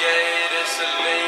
It's is a lady.